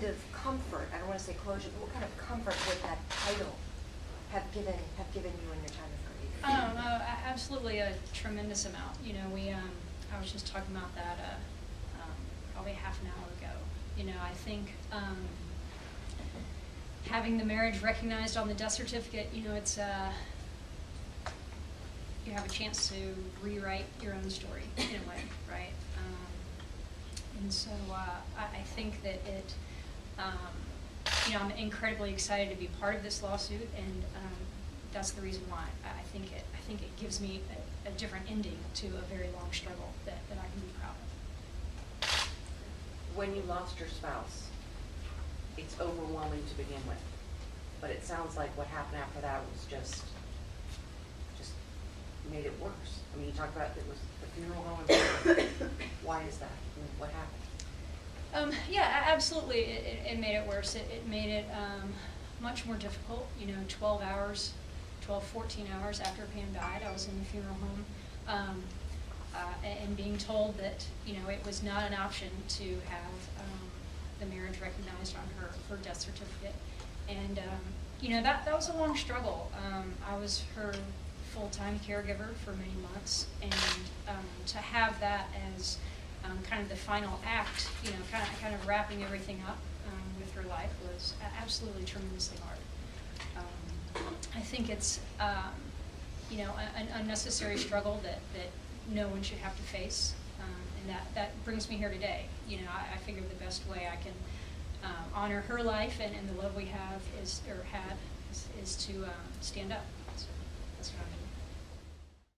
kind of comfort, I don't wanna say closure, but what kind of comfort would that title have given, have given you in your time of grief? No, a- absolutely a tremendous amount. You know, we, um, I was just talking about that, uh, um, probably half an hour ago. You know, I think, um, having the marriage recognized on the death certificate, you know, it's, uh, you have a chance to rewrite your own story in a way, right? Um, and so, uh, I, I think that it, um, you know, I'm incredibly excited to be part of this lawsuit, and um, that's the reason why. I, think it, I think it gives me a, a different ending to a very long struggle that, that I can be proud of. When you lost your spouse, it's overwhelming to begin with. But it sounds like what happened after that was just, just made it worse. I mean, you talked about it was the funeral home. Why is that? What happened? Um, yeah, absolutely. It, it, it made it worse. It, it made it um, much more difficult. You know, 12 hours, 12, 14 hours after Pam died, I was in the funeral home. Um, uh, and being told that, you know, it was not an option to have um, the marriage recognized on her, her death certificate. And, um, you know, that, that was a long struggle. Um, I was her full-time caregiver for many months, and um, to have that as um, kind of the final act, you know, kind of, kind of wrapping everything up um, with her life was absolutely tremendously hard. Um, I think it's, um, you know, an unnecessary struggle that, that no one should have to face. Um, and that, that brings me here today. You know, I, I figure the best way I can um, honor her life and, and the love we have is, or had, is, is to stand up. So that's what I'm